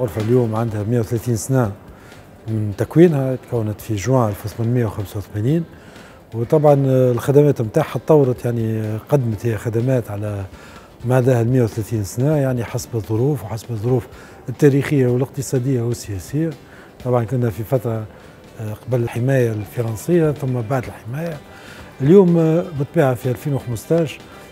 الغرفة اليوم عندها 130 سنة. من تكوينها تكونت في جوان 1885 وطبعا الخدمات نتاعها تطورت يعني قدمت هي خدمات على مدى ال 130 سنة يعني حسب الظروف وحسب الظروف التاريخية والاقتصادية والسياسية. طبعا كنا في فترة آه، قبل الحماية الفرنسية ثم بعد الحماية. اليوم آه، بالطبيعة في 2015 آه،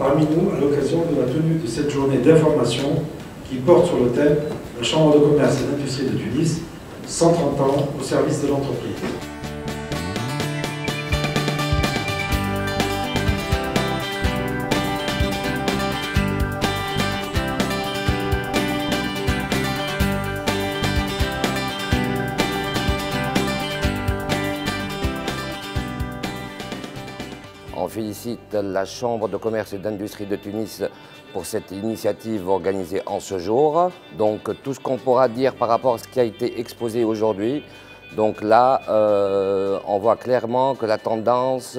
parmi nous à l'occasion de la tenue de cette journée d'information qui porte sur le thème La Chambre de commerce et d'industrie de Tunis, 130 ans au service de l'entreprise. On félicite la Chambre de commerce et d'industrie de Tunis pour cette initiative organisée en ce jour. Donc tout ce qu'on pourra dire par rapport à ce qui a été exposé aujourd'hui, donc là, euh, on voit clairement que la tendance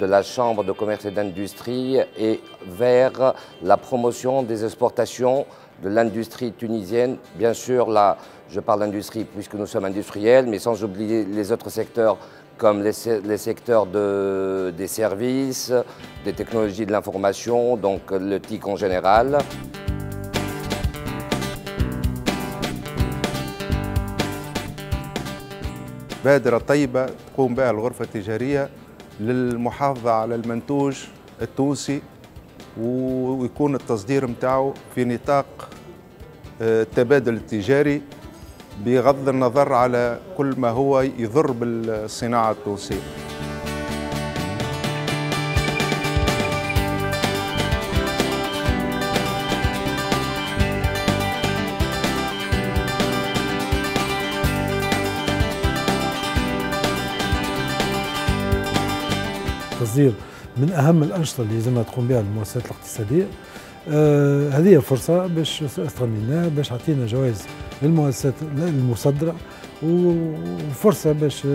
de la Chambre de commerce et d'industrie est vers la promotion des exportations de l'industrie tunisienne. Bien sûr, là, je parle d'industrie puisque nous sommes industriels, mais sans oublier les autres secteurs comme les, secteurs des services, des technologies de l'information, donc le TIC en général. بادرة طيبة تقوم بها الغرفة التجارية للمحافظة على المنتوج التونسي ويكون التصدير متاعه في نطاق التبادل التجاري بغض النظر على كل ما هو يضر بالصناعة التونسية. من أهم الأنشطة اللي لازمها تقوم بها المؤسسات الاقتصادية آه هذه فرصة باش استغليناها باش عطينا جوائز للمؤسسات المصدره وفرصة باش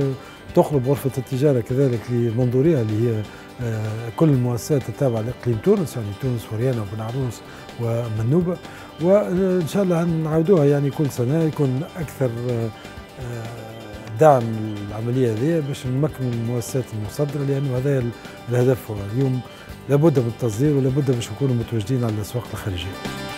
تخرج غرفة التجارة كذلك لمنظورها اللي هي آه، كل المؤسسات التابعة لإقليم تونس يعني تونس وريانا وبن عروس ومنوبة. وإن شاء الله نعاودوها يعني كل سنة يكون أكثر آه، دعم العملية هذه باش نمكنوا المؤسسات المصدرة لأنه هذا الهدف. هو اليوم لابد من التصدير ولابد باش نكونوا متواجدين على الاسواق الخارجية.